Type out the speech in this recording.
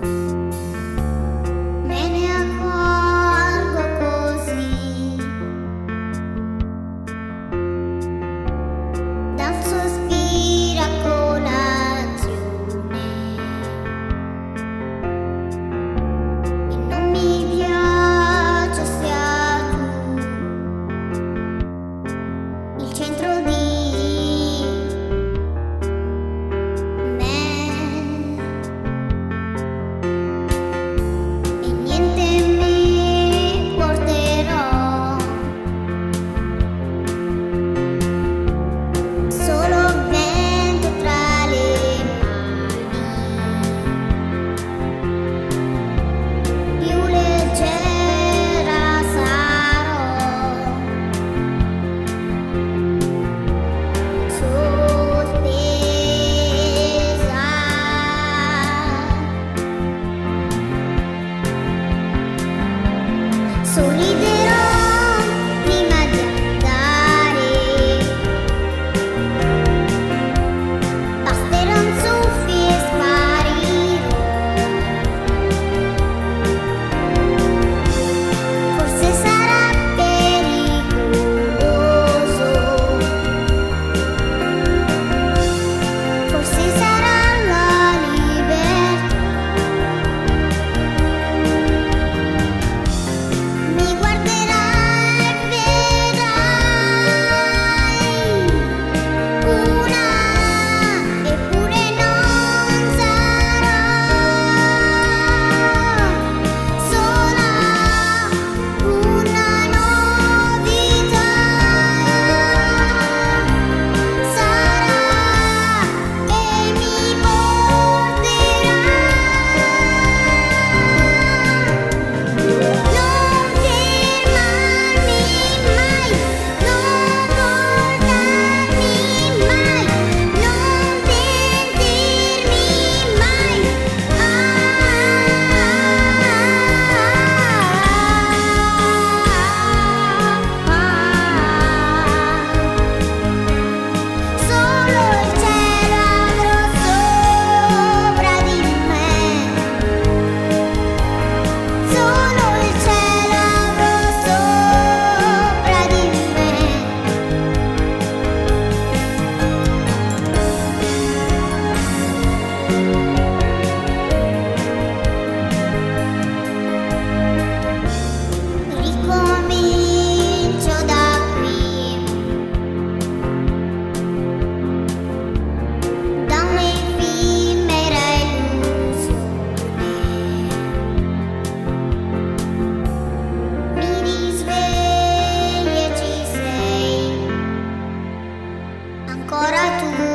Bye. Kara